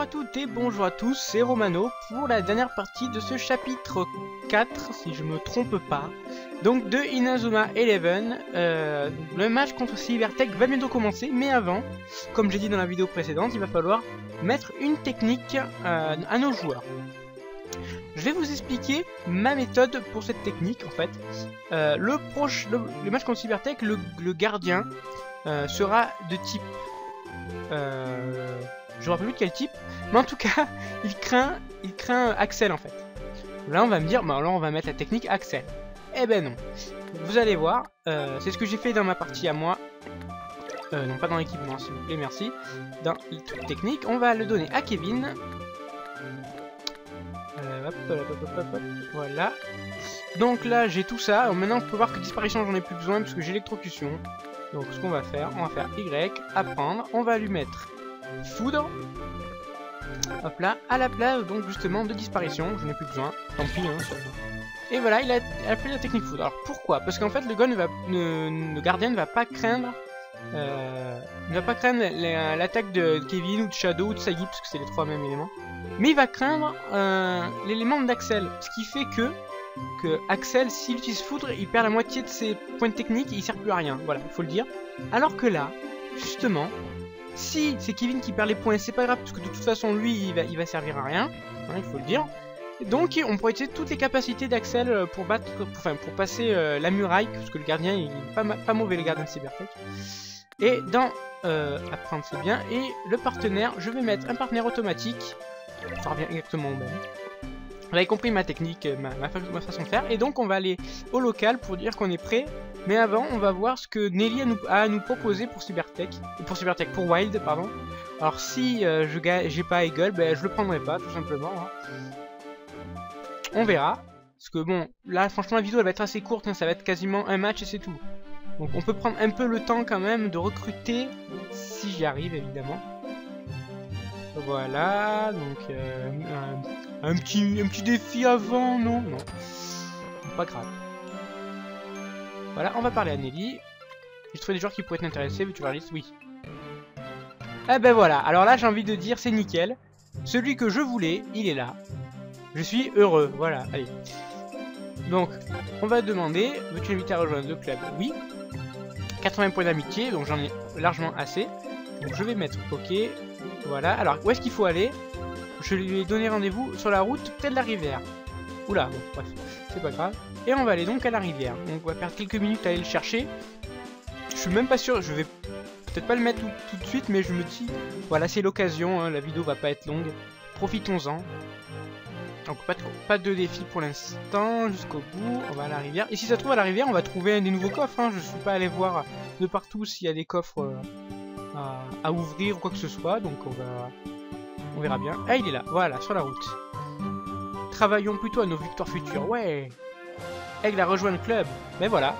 À toutes et bonjour à tous, c'est Romano pour la dernière partie de ce chapitre 4, si je me trompe pas. Donc de Inazuma Eleven, euh, le match contre Cybertech va bientôt commencer, mais avant, comme j'ai dit dans la vidéo précédente, il va falloir mettre une technique euh, à nos joueurs. Je vais vous expliquer ma méthode pour cette technique en fait. Euh, le, le, match contre Cybertech, le, le gardien euh, sera de type... Je ne rappelle plus quel type, mais en tout cas, il craint, il craint Axel en fait. Là, on va me dire, bah, là, on va mettre la technique Axel. Eh ben non. Vous allez voir, euh, c'est ce que j'ai fait dans ma partie à moi. Euh, non, pas dans l'équipement, s'il vous plaît, merci. Dans les trucs techniques, on va le donner à Kevin. Euh, voilà. Donc là, j'ai tout ça. Maintenant, on peut voir que disparition, j'en ai plus besoin parce que j'ai électrocution. Donc, ce qu'on va faire, on va faire Y, apprendre. On va lui mettre foudre. Hop là, à la place donc justement de disparition, je n'ai plus besoin, tant pis. Hein, et voilà, il a appelé la technique foudre. Alors pourquoi? Parce qu'en fait le gun ne va, le gardien ne va pas craindre, euh, ne va pas craindre l'attaque de Kevin ou de Shadow ou de Sagi parce que c'est les trois mêmes éléments. Mais il va craindre euh, l'élément d'Axel, ce qui fait que que Axel, s'il utilise foudre, il perd la moitié de ses points de technique et il sert plus à rien. Voilà, il faut le dire. Alors que là, justement, si c'est Kevin qui perd les points, c'est pas grave, parce que de toute façon, lui, il va, servir à rien, hein, il faut le dire. Donc, on pourrait utiliser toutes les capacités d'Axel euh, pour battre, pour passer euh, la muraille, parce que le gardien, il est pas, mauvais, le gardien de Cybertech. Et dans euh, apprendre, c'est bien. Et le partenaire, je vais mettre un partenaire automatique. Ça revient exactement au même. Vous avez compris ma technique, ma, façon de faire. Et donc, on va aller au local pour dire qu'on est prêt mais avant, on va voir ce que Nelly a, à nous proposer pour Cybertech. Pour Cybertech, pour Wild, pardon. Alors si euh, je j'ai pas Eagle, ben, je le prendrai pas, tout simplement. Hein. On verra. Parce que bon, là franchement la vidéo elle va être assez courte, hein, ça va être quasiment un match et c'est tout. Donc on peut prendre un peu le temps quand même de recruter, si j'y arrive évidemment. Voilà, donc euh, un, petit, un petit défi avant, non? Non, pas grave. Voilà, on va parler à Nelly. J'ai trouvé des joueurs qui pourraient être intéressés, veux-tu voir liste Oui. Eh ben voilà, alors là j'ai envie de dire c'est nickel. Celui que je voulais, il est là. Je suis heureux, voilà, allez. Donc, on va demander, veux-tu inviter à rejoindre le club? Oui. 80 points d'amitié, donc j'en ai largement assez. Donc je vais mettre OK. Voilà, alors où est-ce qu'il faut aller? Je lui ai donné rendez-vous sur la route près de la rivière. Oula, bon, bref, c'est pas grave. Et on va aller donc à la rivière. Donc on va perdre quelques minutes à aller le chercher. Je suis même pas sûr, je vais peut-être pas le mettre tout, de suite, mais je me dis, voilà, c'est l'occasion, hein, la vidéo va pas être longue. Profitons-en. Donc pas de, pas de défi pour l'instant, jusqu'au bout, on va à la rivière. Et si ça se trouve à la rivière, on va trouver des nouveaux coffres. Hein. Je suis pas allé voir de partout s'il y a des coffres euh, à, à, ouvrir ou quoi que ce soit, donc on va... On verra bien. Ah, il est là, voilà, sur la route. Travaillons plutôt à nos victoires futures, ouais elle a rejoint le club. Mais voilà,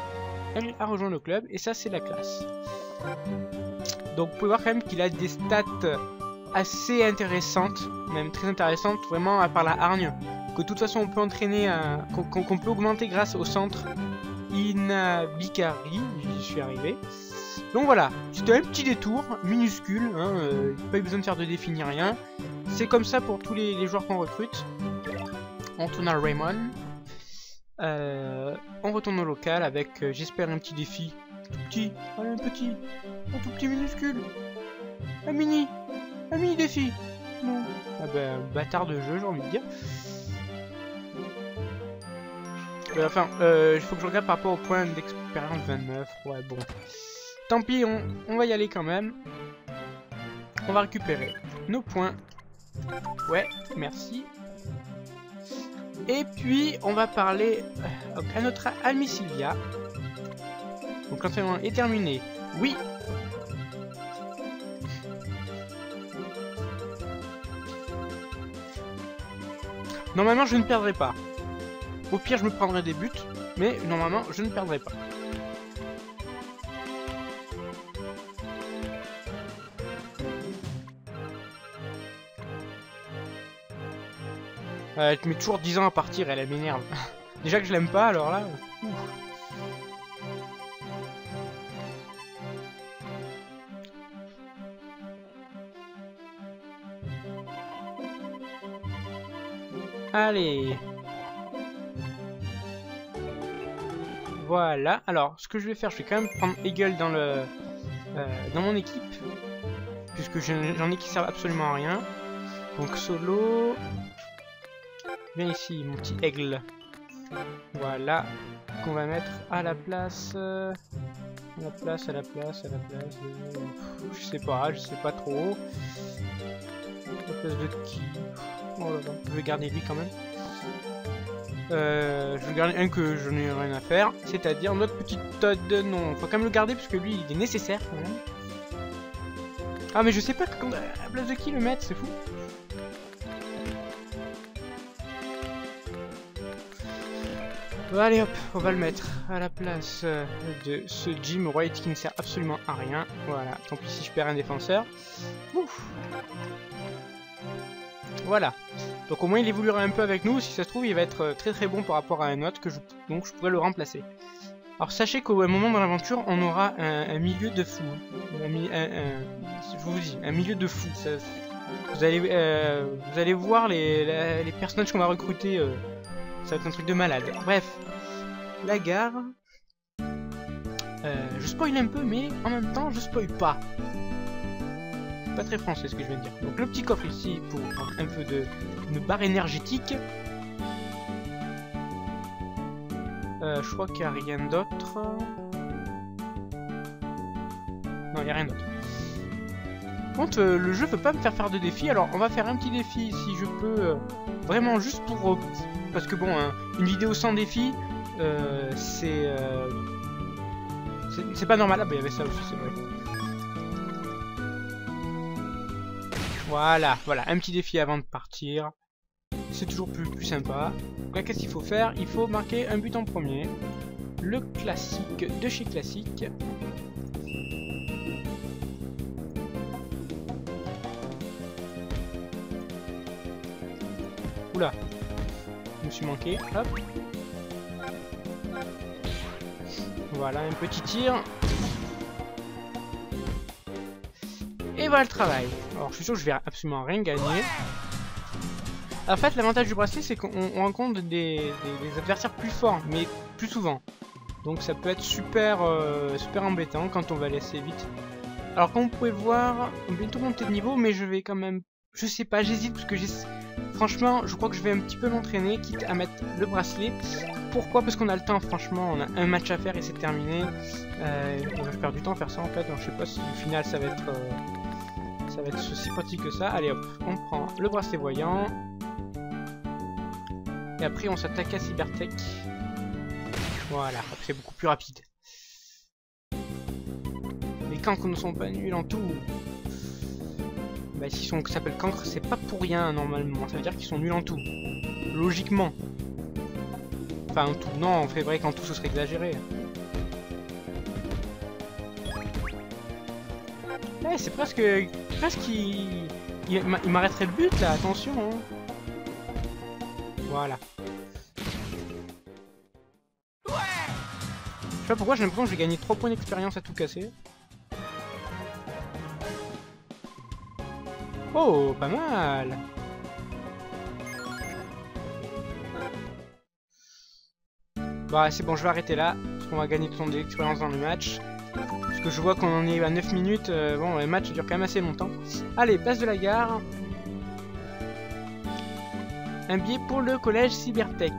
elle a rejoint le club et ça c'est la classe. Donc vous pouvez voir quand même qu'il a des stats assez intéressantes, même très intéressantes, vraiment à part la hargne, que de toute façon on peut entraîner, qu'on peut augmenter grâce au centre Inabikari, j'y suis arrivé. Donc voilà, c'était un petit détour, minuscule, hein, euh, pas eu besoin de faire de défi ni rien. C'est comme ça pour tous les, les joueurs qu'on recrute. On tourne Raymond. Euh, on retourne au local avec, euh, j'espère, un petit défi. Tout petit, un petit, un tout petit minuscule. Un mini, un mini défi. Non. Ah ben, bâtard de jeu, j'ai envie de dire. Euh, enfin, il faut que je regarde par rapport au point d'expérience 29. Ouais, bon. Tant pis, on va y aller quand même. On va récupérer nos points. Ouais, merci. Et puis, on va parler euh, à notre amie Sylvia. Donc l'entraînement est terminé. Oui Normalement, je ne perdrai pas. Au pire, je me prendrai des buts, mais normalement, je ne perdrai pas. Elle te met toujours 10 ans à partir, elle, m'énerve. Déjà que je l'aime pas, alors là... Allez. Voilà. Alors, ce que je vais faire, je vais quand même prendre Eagle dans le euh, dans mon équipe. Puisque j'en ai qui servent absolument à rien. Donc solo. Viens ici, mon petit aigle. Voilà. Qu'on va mettre à la place. Euh, à la place, à la place, à la place. je sais pas, je sais pas trop. À la place de qui? Oh Je vais garder lui quand même. Euh, je vais garder un que je n'ai rien à faire, c'est-à-dire notre petit Todd. Non, faut quand même le garder parce que lui il est nécessaire quand même. Ah mais je sais pas à la place de qui le mettre, c'est fou. Allez hop, on va le mettre à la place euh, de ce Jim White qui ne sert absolument à rien. Voilà, tant pis si je perds un défenseur. Ouf. Voilà. Donc au moins il évoluera un peu avec nous. Si ça se trouve, il va être euh, très très bon par rapport à un autre, que je, donc je pourrais le remplacer. Alors sachez qu'au moment dans l'aventure, on aura un, milieu de fou. je vous dis, un milieu de fou. vous, allez, euh, vous allez voir les, les personnages qu'on va recruter ça va être un truc de malade. Bref, la gare. Euh, je spoil un peu, mais en même temps, je spoil pas. Pas très français ce que je viens de dire. Donc le petit coffre ici pour un peu de barre énergétique. Euh, je crois qu'il n'y a rien d'autre. Non, il n'y a rien d'autre. Euh, le jeu veut pas me faire faire de défis, alors on va faire un petit défi si je peux, vraiment juste pour parce que bon, hein, une vidéo sans défi, euh, euh, c'est... c'est pas normal. Ah bah il y avait ça aussi, c'est vrai. Voilà, voilà, un petit défi avant de partir. C'est toujours plus, plus sympa. Qu'est-ce qu'il faut faire? Il faut marquer un but en premier. Le classique de chez classique. Oula, me suis manqué. Voilà, un petit tir. Et voilà le travail. Alors, je suis sûr que je vais absolument rien gagner. En fait, l'avantage du bracelet, c'est qu'on rencontre des, adversaires plus forts, mais plus souvent. Donc ça peut être super, euh, super embêtant quand on va laisser vite. Alors comme vous pouvez voir, on va bientôt monter de niveau, mais je vais quand même... Je sais pas, j'hésite parce que j'ai Franchement, je crois que je vais un petit peu m'entraîner, quitte à mettre le bracelet. Pourquoi? Parce qu'on a le temps, franchement, on a un match à faire et c'est terminé. Euh, je perds du temps à faire ça en fait, donc je sais pas si au final ça va être, euh, ça va être aussi pratique que ça. Allez hop, on prend le bracelet voyant. Et après on s'attaque à Cybertech. Voilà, c'est beaucoup plus rapide. Les camps ne sont pas nuls en tout. Bah s'ils sont s'appellent cancre, c'est pas pour rien normalement. Ça veut dire qu'ils sont nuls en tout. Logiquement. Enfin en tout. Non, en fait vrai qu'en tout ce serait exagéré. Ouais, c'est presque. Presque il. Il, m'arrêterait le but là, attention. Hein. Voilà. Je sais pas pourquoi j'ai l'impression que je vais gagner 3 points d'expérience à tout casser. Oh, pas mal Bah c'est bon, je vais arrêter là, parce qu'on va gagner ton d'expérience dans le match. Parce que je vois qu'on en est à 9 minutes, euh, bon, le match dure quand même assez longtemps. Allez, place de la gare. Un billet pour le collège Cybertech.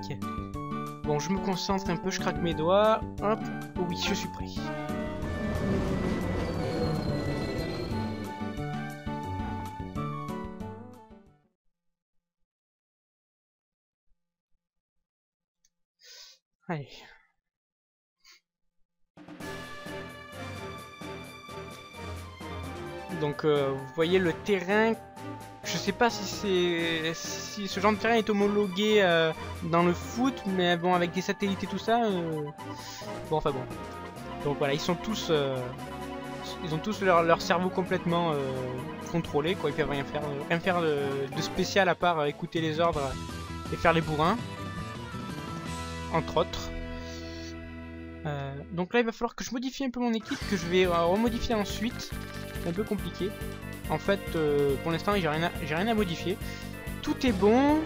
Bon, je me concentre un peu, je craque mes doigts. Hop, oui, je suis prêt. Donc euh, vous voyez le terrain, je sais pas si c'est si ce genre de terrain est homologué euh, dans le foot, mais bon avec des satellites et tout ça, euh, bon enfin bon. Donc voilà, ils sont tous, ils ont tous leur, cerveau complètement contrôlé, quoi. Ils peuvent rien faire, rien faire de, de spécial à part écouter les ordres et faire les bourrins, entre autres. Euh, donc là, il va falloir que je modifie un peu mon équipe, que je vais euh, remodifier ensuite. C'est un peu compliqué. En fait, euh, pour l'instant, j'ai rien, à, modifier. Tout est bon.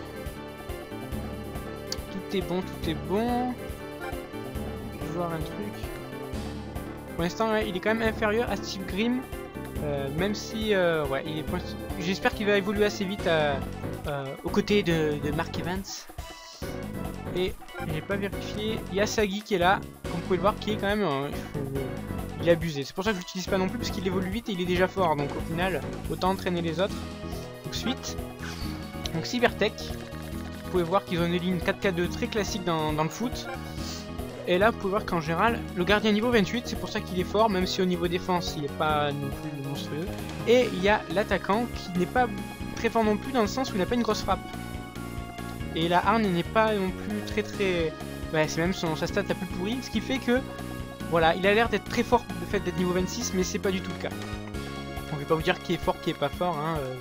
Tout est bon, tout est bon. Je vais voir un truc. Pour l'instant, il est quand même inférieur à Steve Grimm. même si, ouais. J'espère qu'il va évoluer assez vite aux côtés de Mark Evans. Et j'ai pas vérifié. Il y a Sagi qui est là, comme vous pouvez le voir, qui est quand même. euh, il est abusé. C'est pour ça que je l'utilise pas non plus, parce qu'il évolue vite et il est déjà fort. Donc au final, autant entraîner les autres. Donc suite. Donc Cybertech. Vous pouvez voir qu'ils ont une ligne 4K2 très classique dans, dans le foot. Et là, vous pouvez voir qu'en général, le gardien niveau 28, c'est pour ça qu'il est fort, même si au niveau défense, il n'est pas non plus monstrueux. Et il y a l'attaquant qui n'est pas très fort non plus, dans le sens où il n'a pas une grosse frappe. Et la harne n'est pas non plus très très... Ouais, c'est même son, sa stat la plus pourrie, ce qui fait que... Voilà, il a l'air d'être très fort le fait d'être niveau 26, mais c'est pas du tout le cas. Donc, je vais pas vous dire qui est fort, qui est pas fort, hein. euh,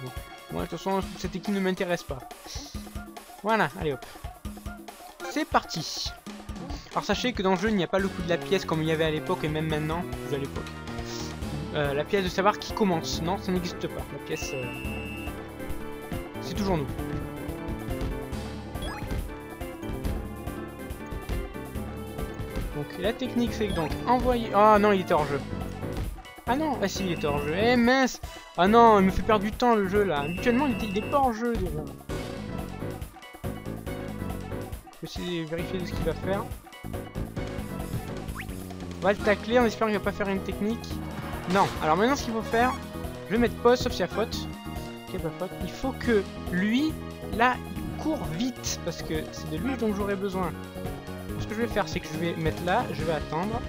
bon. De toute façon, cette équipe ne m'intéresse pas. Voilà, allez hop. C'est parti Alors sachez que dans le jeu, il n'y a pas le coup de la pièce comme il y avait à l'époque et même maintenant, à l'époque. Euh, la pièce de savoir qui commence. Non, ça n'existe pas. La pièce... euh, C'est toujours nous. Donc la technique c'est que donc envoyer... Ah non il était hors jeu. Ah non, ah si il était hors jeu. Eh mince Ah non, il me fait perdre du temps le jeu là. Habituellement il, était... est pas hors jeu déjà. Je vais essayer de vérifier ce qu'il va faire. On va le tacler en espérant qu'il va pas faire une technique. Non, alors maintenant ce qu'il faut faire, je vais mettre pause sauf s'il y faute. Il faut que lui, là, il court vite parce que c'est de lui dont j'aurai besoin. Je vais faire, c'est que je vais mettre là, je vais attendre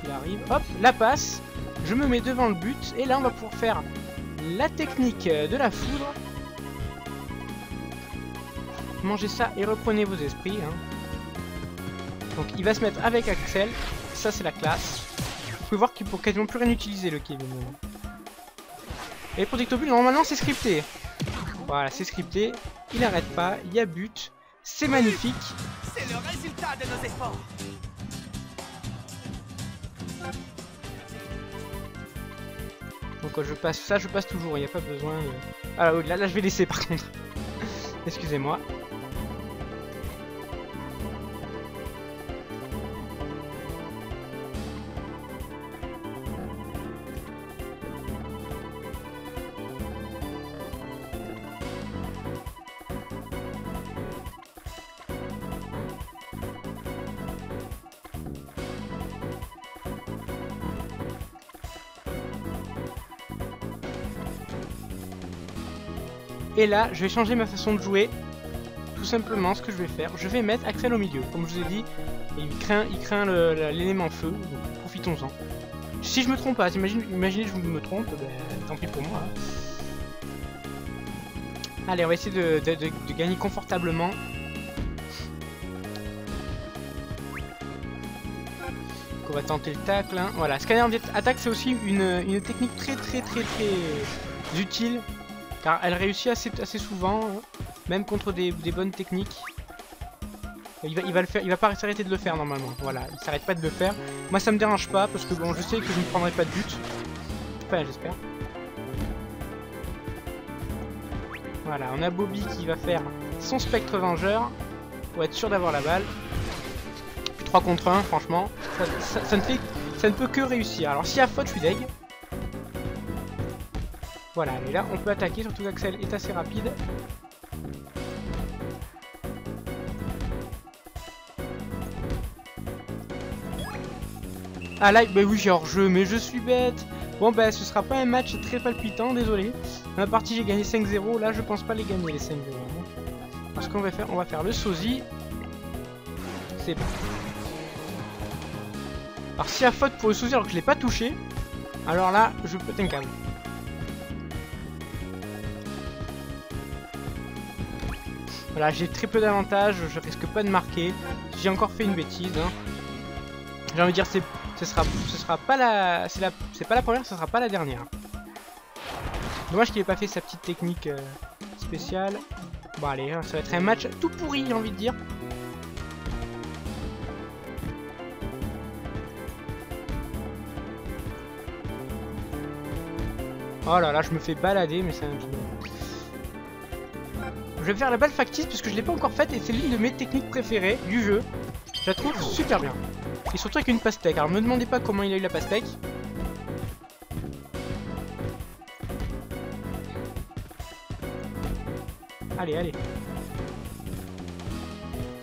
qu'il arrive. Hop, la passe. Je me mets devant le but et là on va pouvoir faire la technique de la foudre. Mangez ça et reprenez vos esprits. hein. Donc il va se mettre avec Axel. Ça c'est la classe. Vous pouvez voir qu'il peut quasiment plus rien utiliser le Kevin. Et Protectobule, normalement c'est scripté. Voilà, c'est scripté. Il n'arrête pas, il y a but. C'est magnifique. C'est le résultat de nos efforts. Donc euh, je passe ça, je passe toujours, il n'y a pas besoin de... Ah oui, là, là je vais laisser par contre. Excusez-moi. Et là, je vais changer ma façon de jouer. Tout simplement, ce que je vais faire, je vais mettre Axel au milieu. Comme je vous ai dit, il craint, il craint l'élément feu, donc profitons-en. Si je me trompe pas, imagine, imaginez je me trompe, ben, tant pis pour moi. hein. Allez, on va essayer de, gagner confortablement. On va tenter le tacle. hein. Voilà, scanner attaque, c'est aussi une, une technique très très très très utile car elle réussit assez, souvent, même contre des, bonnes techniques. Il va, va pas s'arrêter de le faire normalement. Voilà, il s'arrête pas de le faire. Moi ça me dérange pas parce que bon, je sais que je ne prendrai pas de but. Enfin, j'espère. Voilà, on a Bobby qui va faire son spectre vengeur pour être sûr d'avoir la balle. 3 contre 1, franchement, ça, ne ça ne peut que réussir. Alors y a faute, je suis deg. Voilà, et là on peut attaquer, surtout qu'Axel est assez rapide. Ah là, bah oui j'ai hors-jeu, mais je suis bête Bon bah ce sera pas un match très palpitant, désolé. Dans la partie j'ai gagné 5-0, là je pense pas les gagner les 5-0. Parce qu'on va faire, on va faire le sosie. C'est bon. Alors y a faute pour le sosie alors que je l'ai pas touché, alors là je peux un Voilà, j'ai très peu d'avantages, je risque pas de marquer. J'ai encore fait une bêtise. Hein. J'ai envie de dire, ce sera, ce sera pas la, c'est la, c'est pas la première, ce sera pas la dernière. Dommage qu'il ait pas fait sa petite technique euh, spéciale. Bon allez, hein, ça va être un match tout pourri, j'ai envie de dire. Oh là là, je me fais balader, mais c'est un vais faire la balle factice parce que je l'ai pas encore faite et c'est l'une de mes techniques préférées du jeu. Je la trouve super bien. Et surtout avec une pastèque. Alors me demandez pas comment il a eu la pastèque. Allez, allez.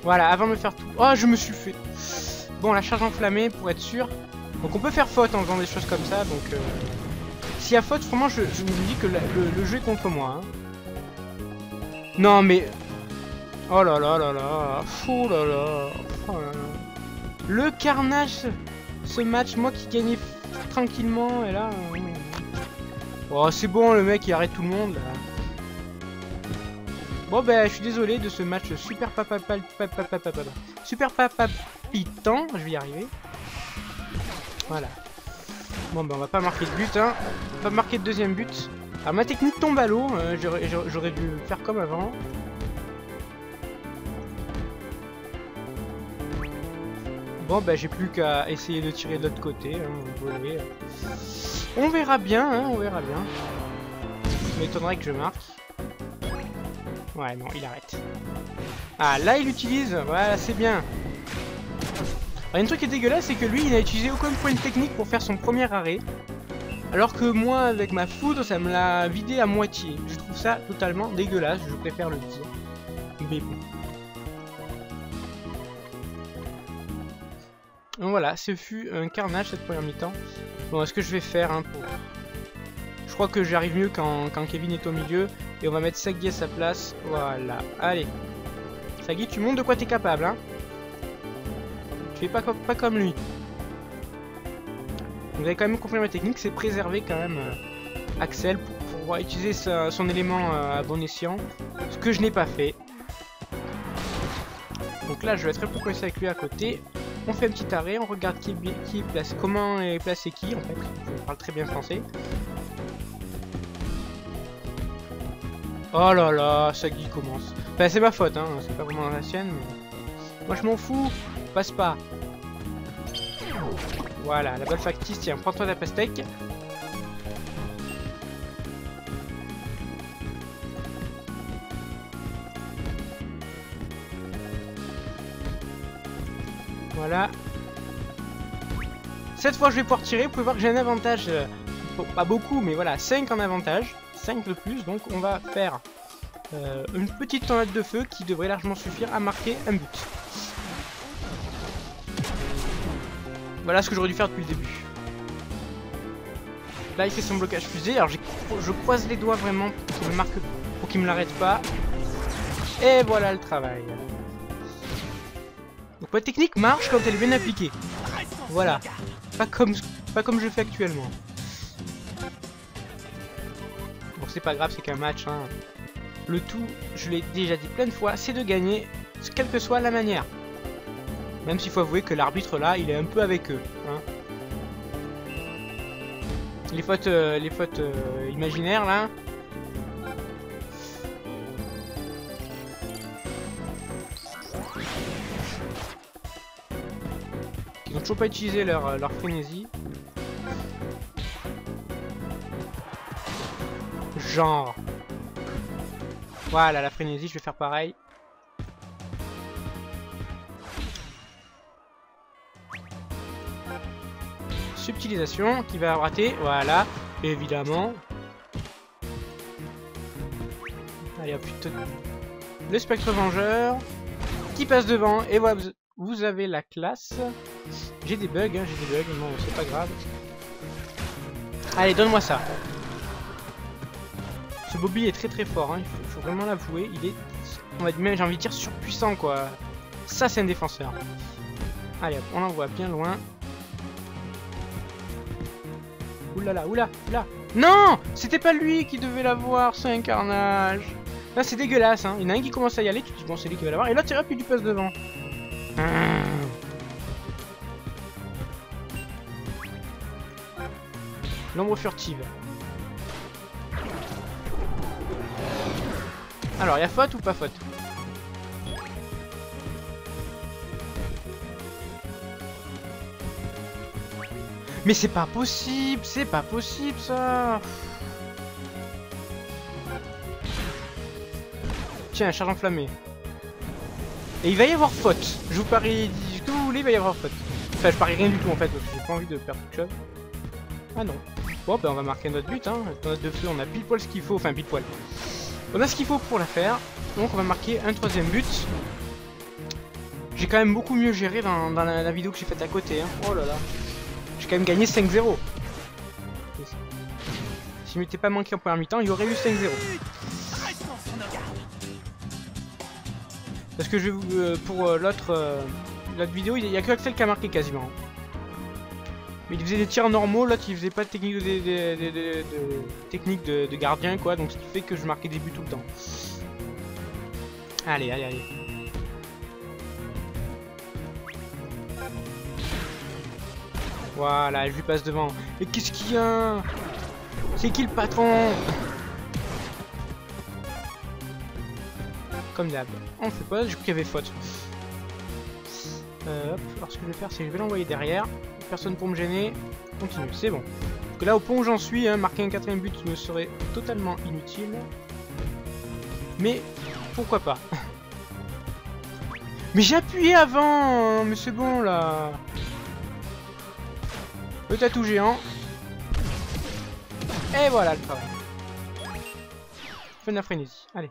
Voilà, avant de me faire tout... Oh, je me suis fait... Bon, la charge enflammée, pour être sûr. Donc on peut faire faute en faisant des choses comme ça, donc... Euh... S'il y a faute, vraiment, je, me dis que le, le, jeu est contre moi. Hein. Non, mais... Oh là là là là... Oh là là... Oh là là... Le carnage, ce match, moi qui gagnais tranquillement, et là... Euh, oh, c'est bon, le mec, il arrête tout le monde, là. Bon ben je suis désolé de ce match super papa super papitant, je vais y arriver. Voilà. Bon ben on va pas marquer de but hein. On va pas marquer de deuxième but. Alors ma technique tombe à l'eau, euh, j'aurais dû faire comme avant. Bon ben j'ai plus qu'à essayer de tirer de l'autre côté, hein, On verra bien, hein, on verra bien. Je m'étonnerait que je marque. Ouais, non, il arrête. Ah, là, il utilise. Voilà, c'est bien. Alors, un truc qui est dégueulasse, c'est que lui, il n'a utilisé aucun point de technique pour faire son premier arrêt. Alors que moi, avec ma foudre, ça me l'a vidé à moitié. Je trouve ça totalement dégueulasse, je préfère le dire. Mais bon. Voilà, ce fut un carnage cette première mi-temps. Bon, est-ce que je vais faire hein, pour... Je crois que j'arrive mieux quand, Kevin est au milieu. Et on va mettre Sagi à sa place. Voilà. Allez. Sagi, tu montres de quoi t'es capable, hein. Tu fais pas, pas comme lui. Vous avez quand même compris ma technique, c'est préserver quand même euh, Axel pour pouvoir utiliser son élément euh, à bon escient. Ce que je n'ai pas fait. Donc là, je vais être très précoce avec lui à côté. On fait un petit arrêt, on regarde qui qui placé, comment est placé qui en fait. Je parle très bien français. Oh là là, Sagi commence. Enfin, c'est ma faute, hein, c'est pas vraiment la sienne, mais... Moi, je m'en fous, passe pas. Voilà, la balle factice, tiens, prends-toi la pastèque. Voilà. Cette fois, je vais pouvoir tirer. Vous pouvez voir que j'ai un avantage. Euh, pas beaucoup, mais voilà, 5 en avantage. 5 de plus, donc on va faire euh, une petite tornade de feu qui devrait largement suffire à marquer un but. Voilà ce que j'aurais dû faire depuis le début. Là il fait son blocage fusée, alors je croise les doigts vraiment pour qu'il me marque, pour qu'il me l'arrête pas. Et voilà le travail. Donc la technique marche quand elle est bien appliquée. Voilà. Pas comme, pas comme je fais actuellement. c'est pas grave, c'est qu'un match. Hein. Le tout, je l'ai déjà dit plein de fois, c'est de gagner, quelle que soit la manière. Même s'il faut avouer que l'arbitre là, il est un peu avec eux. Hein. Les fautes, euh, les fautes euh, imaginaires là. Ils n'ont toujours pas utilisé leur, leur frénésie. Genre. Voilà, la frénésie, je vais faire pareil. Subtilisation qui va rater, voilà, évidemment. Allez hop, Le spectre vengeur qui passe devant, et voilà, vous avez la classe. J'ai des bugs, hein, j'ai des bugs, non, c'est pas grave. Allez, donne-moi ça. Ce Bobby est très très fort, hein. il faut, vraiment l'avouer. Il est, on va même j'ai envie de dire surpuissant quoi. Ça c'est un défenseur. Allez hop, on l'envoie bien loin. Oulala, oula, oula. Non C'était pas lui qui devait l'avoir, c'est un carnage. Là c'est dégueulasse, hein. il y en a un qui commence à y aller, tu te dis bon c'est lui qui va l'avoir, et là tu puis du passe devant. L'ombre furtive. Alors, il y a faute ou pas faute? Mais c'est pas possible, c'est pas possible ça Tiens, charge enflammée. Et il va y avoir faute. Je vous parie ce que vous voulez, il va y avoir faute. Enfin, je parie rien du tout en fait, parce que j'ai pas envie de perdre quelque chose. Ah non. Bon, ben on va marquer notre but, hein. Notre de feu, on a pile poil ce qu'il faut, enfin pile poil. On a ce qu'il faut pour la faire. Donc on va marquer un troisième but. J'ai quand même beaucoup mieux géré dans, la, vidéo que j'ai faite à côté. Hein. Oh là là. J'ai quand même gagné 5-0. Si je m'étais pas manqué en première mi-temps, il y aurait eu 5-0. Parce que je euh, pour euh, l'autre euh, l'autre vidéo, il n'y a que Axel qui a marqué quasiment. Mais il faisait des tirs normaux, l'autre il faisait pas de technique de, technique de, gardien quoi, donc ce qui fait que je marquais des buts tout le temps. Allez, allez, allez. Voilà, je lui passe devant. Et qu'est-ce qu'il y a? C'est qui le patron? Comme d'hab. On fait pas, j'ai cru qu'il y avait faute. Euh, hop, alors ce que je vais faire, c'est que je vais l'envoyer derrière. Personne pour me gêner. Continue, c'est bon. là, au point où j'en suis, hein, marquer un quatrième but me serait totalement inutile. Mais, pourquoi pas? Mais j'ai appuyé avant hein, Mais c'est bon, là le tatou géant. Et voilà le travail. La frénésie. Allez.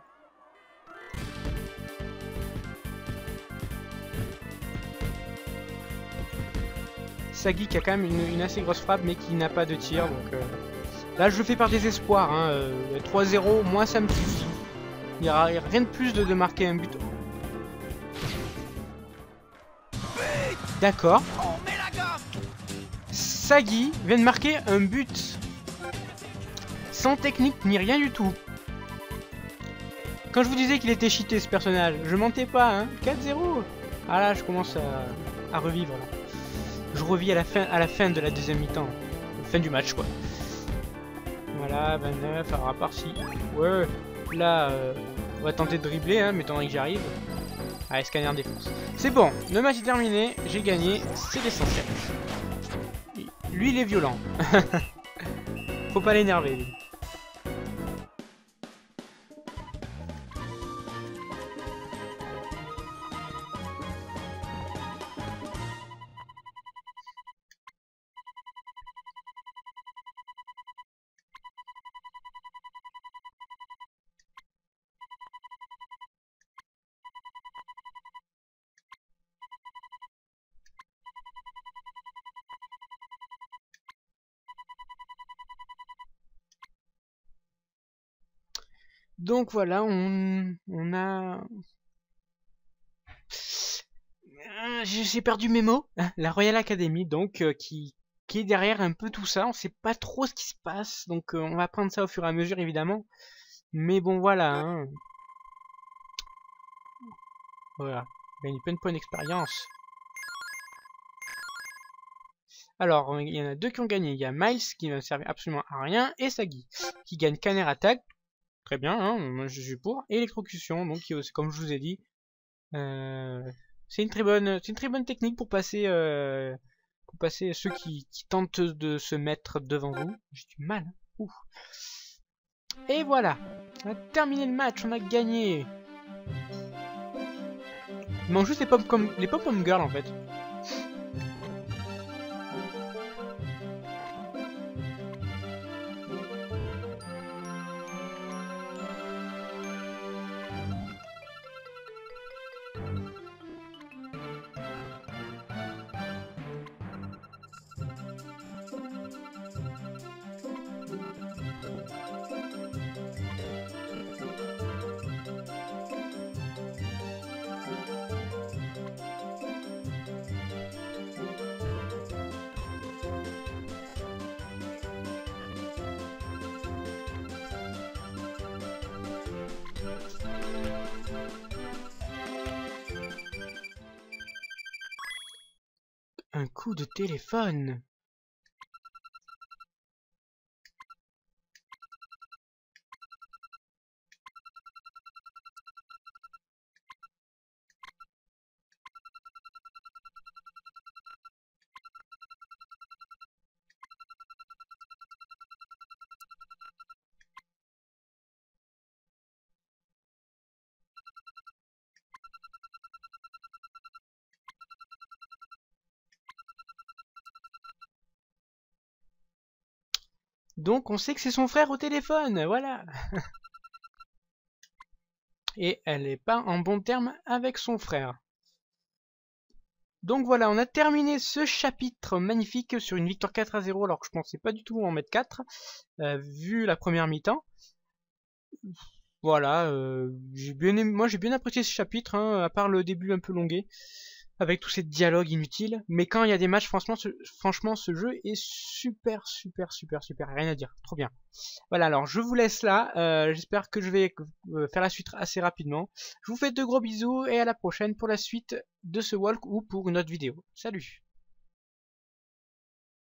Sagi qui a quand même une, assez grosse frappe mais qui n'a pas de tir donc euh, là je le fais par désespoir hein, 3-0 euh, moi ça me suffit il n'y a rien de plus de, de marquer un but d'accord Sagi vient de marquer un but. Sans technique ni rien du tout. Quand je vous disais qu'il était cheaté ce personnage, je mentais pas, hein 4-0 Ah là, je commence à, revivre. Je revis à la, fin, à la fin de la deuxième mi-temps. Fin du match, quoi. Voilà, 29, alors à part si... Ouais, là, euh, on va tenter de dribbler, hein, mais tant que j'arrive. Allez, scanner défense. C'est bon, le match est terminé, j'ai gagné, c'est l'essentiel. Lui, il est violent. Faut pas l'énerver, Donc voilà, on, a... Euh, j'ai perdu mes mots. La Royal Academy, donc, euh, qui, est derrière un peu tout ça. On sait pas trop ce qui se passe, donc euh, on va prendre ça au fur et à mesure, évidemment. Mais bon, voilà. Hein. Voilà. Gagné plein de points d'expérience. Alors, il y en a deux qui ont gagné. Il y a Miles qui ne servir absolument à rien et Sagi qui gagne Canner Attack Très bien, hein, moi je suis pour. Électrocution, donc comme je vous ai dit, euh, c'est une très bonne, c'est une très bonne technique pour passer, euh, pour passer ceux qui, tentent de se mettre devant vous. J'ai du mal. Hein. Et voilà, on a terminé le match, on a gagné. Il manque juste les pop comme les pop girls en fait. Coup de téléphone Donc on sait que c'est son frère au téléphone, voilà. Et elle n'est pas en bon terme avec son frère. Donc voilà, on a terminé ce chapitre magnifique sur une victoire 4 à 0 alors que je pensais pas du tout en mettre 4 euh, vu la première mi-temps. Voilà, euh, moi j'ai bien apprécié ce chapitre, hein, à part le début un peu longué avec tous ces dialogues inutiles. Mais quand il y a des matchs, franchement, ce, franchement, ce jeu est super, super, super, super. Rien à dire. Trop bien. Voilà, alors je vous laisse là. Euh, j'espère que je vais euh, faire la suite assez rapidement. Je vous fais de gros bisous et à la prochaine pour la suite de ce walk ou pour une autre vidéo. Salut